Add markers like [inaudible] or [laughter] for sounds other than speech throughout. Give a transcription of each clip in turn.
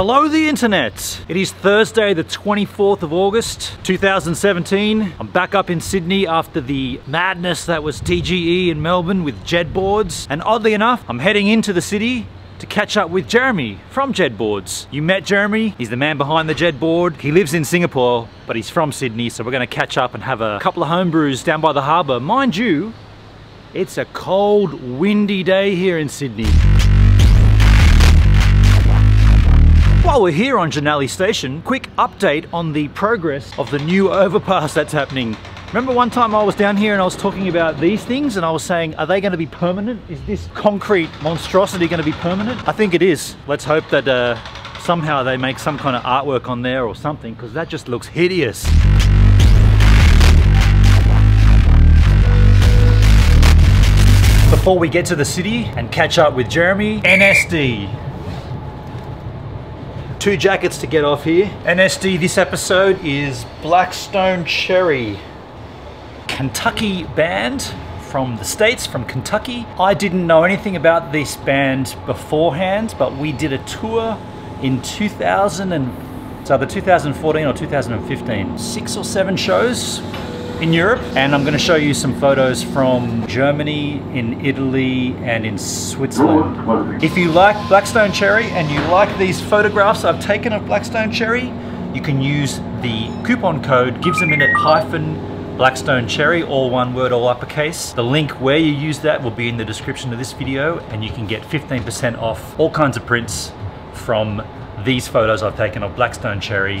Hello the internet! It is Thursday the 24th of August 2017. I'm back up in Sydney after the madness that was TGE in Melbourne with Jed Boards and oddly enough I'm heading into the city to catch up with Jeremy from Jed Boards. You met Jeremy, he's the man behind the Jed board. He lives in Singapore, but he's from Sydney, so we're gonna catch up and have a couple of homebrews down by the harbour. Mind you, it's a cold, windy day here in Sydney. While we're here on Jannali Station, quick update on the progress of the new overpass that's happening. Remember one time I was down here and I was talking about these things and I was saying, are they going to be permanent? Is this concrete monstrosity going to be permanent? I think it is. Let's hope that uh, somehow they make some kind of artwork on there or something because that just looks hideous. Before we get to the city and catch up with Jeremy, NSD. Two jackets to get off here. NSD this episode is Blackstone Cherry. Kentucky band from the States, from Kentucky. I didn't know anything about this band beforehand, but we did a tour in 2000 and so the 2014 or 2015. Six or seven shows in Europe and I'm going to show you some photos from Germany, in Italy and in Switzerland. If you like Blackstone Cherry and you like these photographs I've taken of Blackstone Cherry, you can use the coupon code gives a minute hyphen Blackstone Cherry, all one word, all uppercase. The link where you use that will be in the description of this video and you can get 15% off all kinds of prints from these photos I've taken of Blackstone Cherry.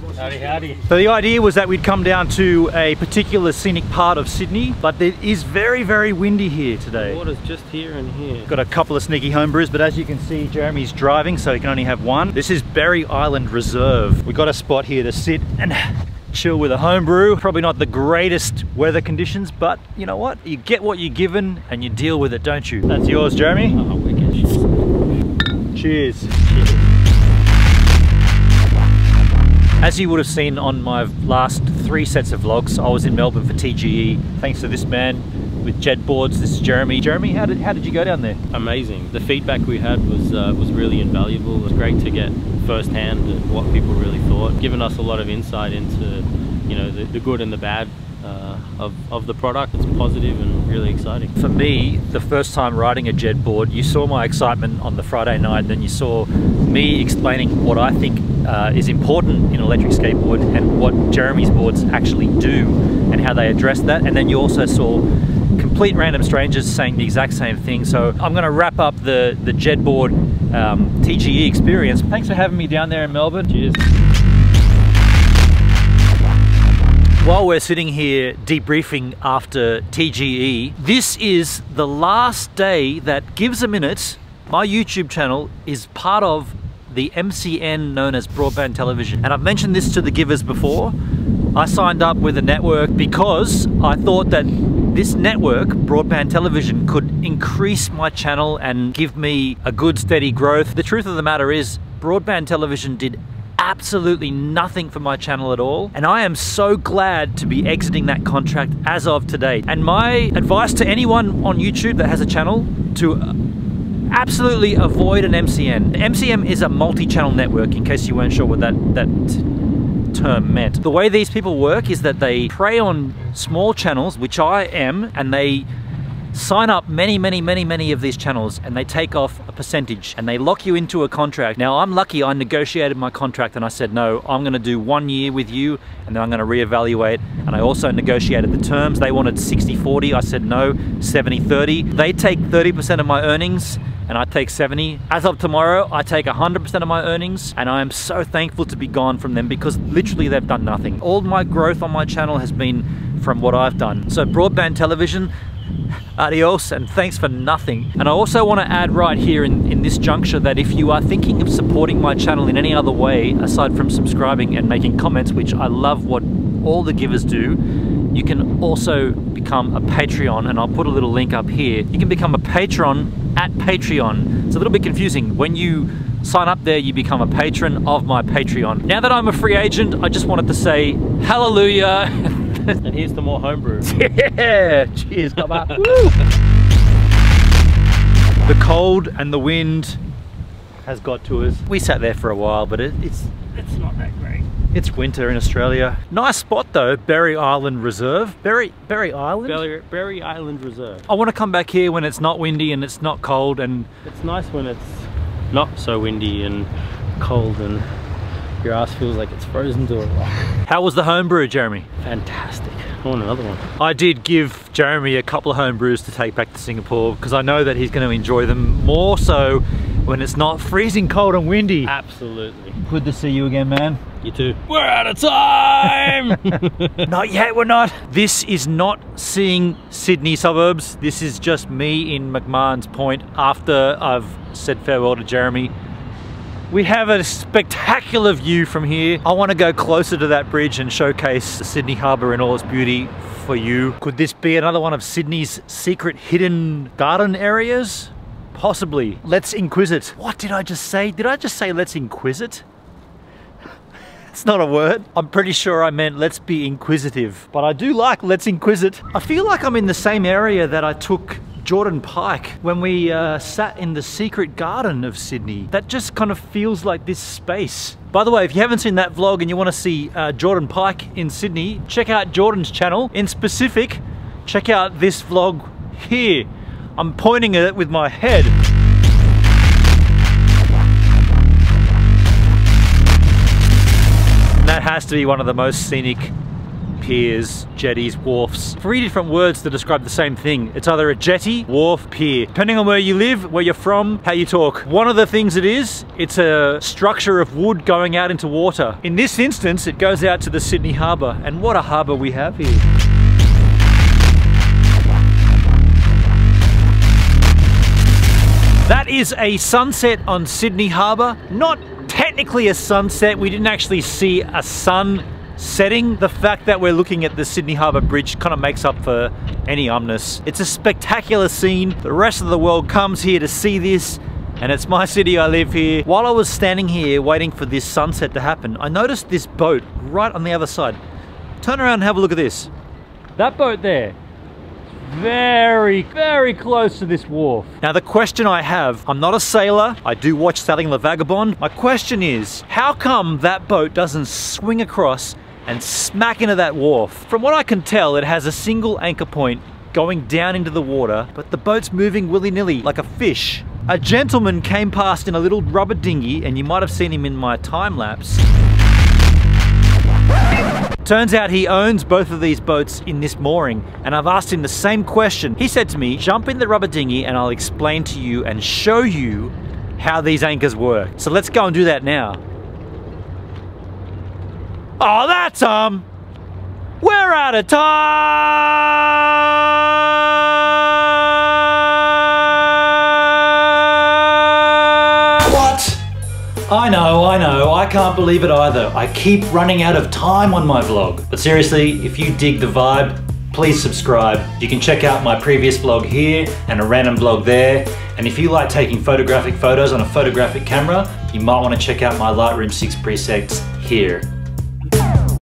Howdy, howdy. So the idea was that we'd come down to a particular scenic part of Sydney, but it is very, very windy here today. The Water's just here and here. Got a couple of sneaky home brews, but as you can see, Jeremy's driving, so he can only have one. This is Berry Island Reserve. We got a spot here to sit and chill with a homebrew. Probably not the greatest weather conditions, but you know what? You get what you're given and you deal with it, don't you? That's yours, Jeremy. Oh, wicked. Cheers. [laughs] As you would have seen on my last three sets of vlogs, I was in Melbourne for TGE. Thanks to this man with Jed Boards. This is Jeremy. Jeremy, how did how did you go down there? Amazing. The feedback we had was uh, was really invaluable. It was great to get firsthand what people really thought, giving us a lot of insight into you know the, the good and the bad uh, of, of the product. It's positive and really exciting. For me, the first time riding a Jed board, you saw my excitement on the Friday night, then you saw me explaining what I think uh, is important in electric skateboard and what Jeremy's boards actually do and how they address that. And then you also saw complete random strangers saying the exact same thing. So I'm going to wrap up the, the Jed board um, TGE experience. Thanks for having me down there in Melbourne. Cheers. While we're sitting here debriefing after TGE, this is the last day that Gives a Minute, my YouTube channel, is part of the MCN known as Broadband Television. And I've mentioned this to the givers before. I signed up with a network because I thought that this network, Broadband Television, could increase my channel and give me a good steady growth. The truth of the matter is, Broadband Television did absolutely nothing for my channel at all and I am so glad to be exiting that contract as of today and my advice to anyone on YouTube that has a channel to absolutely avoid an MCN. MCN is a multi-channel network in case you weren't sure what that that term meant. The way these people work is that they prey on small channels, which I am, and they sign up many, many, many, many of these channels and they take off a percentage and they lock you into a contract. Now, I'm lucky I negotiated my contract and I said, no, I'm gonna do one year with you and then I'm gonna reevaluate. And I also negotiated the terms. They wanted 60 40. I said, no, 70 30. They take 30% of my earnings and I take 70. As of tomorrow, I take 100% of my earnings and I am so thankful to be gone from them because literally they've done nothing. All my growth on my channel has been from what I've done. So broadband television, adios and thanks for nothing. And I also want to add right here in, in this juncture that if you are thinking of supporting my channel in any other way aside from subscribing and making comments, which I love what all the givers do, you can also become a Patreon and I'll put a little link up here. You can become a patron at Patreon. It's a little bit confusing. When you sign up there, you become a patron of my Patreon. Now that I'm a free agent, I just wanted to say hallelujah. [laughs] [laughs] and here's to more homebrew. [laughs] yeah, cheers, come [laughs] on. the cold and the wind has got to us. We sat there for a while, but it, it's it's not that great. It's winter in Australia. Nice spot though, Berry Island Reserve. Berry Berry Island? Berry, Berry Island Reserve. I want to come back here when it's not windy and it's not cold and... It's nice when it's not so windy and cold and your ass feels like it's frozen to a rock. How was the homebrew, Jeremy? Fantastic. I want another one. I did give Jeremy a couple of homebrews to take back to Singapore because I know that he's going to enjoy them more so when it's not freezing cold and windy. Absolutely. Good to see you again, man. You too. We're out of time! [laughs] not yet, we're not. This is not seeing Sydney suburbs. This is just me in McMahon's Point after I've said farewell to Jeremy. We have a spectacular view from here. I want to go closer to that bridge and showcase Sydney Harbour in all its beauty for you. Could this be another one of Sydney's secret hidden garden areas? Possibly. Let's inquisit. What did I just say? Did I just say let's inquisit? [laughs] It's not a word. I'm pretty sure I meant let's be inquisitive. But I do like let's inquisit. I feel like I'm in the same area that I took Jordan Pike when we uh, sat in the secret garden of Sydney. That just kind of feels like this space. By the way, if you haven't seen that vlog and you want to see uh, Jordan Pike in Sydney, check out Jordan's channel. In specific, check out this vlog here. I'm pointing at it with my head. That has to be one of the most scenic piers, jetties, wharfs. Three different words to describe the same thing. It's either a jetty, wharf, pier. Depending on where you live, where you're from, how you talk. One of the things it is, it's a structure of wood going out into water. In this instance, it goes out to the Sydney Harbour. And what a harbour we have here. That is a sunset on Sydney Harbour. Not technically a sunset. We didn't actually see a sun setting. The fact that we're looking at the Sydney Harbour Bridge kind of makes up for any umness. It's a spectacular scene. The rest of the world comes here to see this and it's my [laughs] city, I live here. While I was standing here waiting for this sunset to happen, I noticed this boat right on the other side. Turn around and have a look at this. That boat there, very, very close to this wharf. Now the question I have, I'm not a sailor, I do watch Sailing La Vagabonde. My question is, how come that boat doesn't swing across and smack into that wharf. From what I can tell, it has a single anchor point going down into the water, but the boat's moving willy-nilly like a fish. A gentleman came past in a little rubber dinghy, and you might have seen him in my time lapse. Turns out he owns both of these boats in this mooring, and I've asked him the same question. He said to me, jump in the rubber dinghy and I'll explain to you and show you how these anchors work. So let's go and do that now. Oh, that's um. We're out of time. What? I know, I know, I can't believe it either. I keep running out of time on my vlog. But seriously, if you dig the vibe, please subscribe. You can check out my previous vlog here and a random vlog there. And if you like taking photographic photos on a photographic camera, you might want to check out my Lightroom 6 presets here.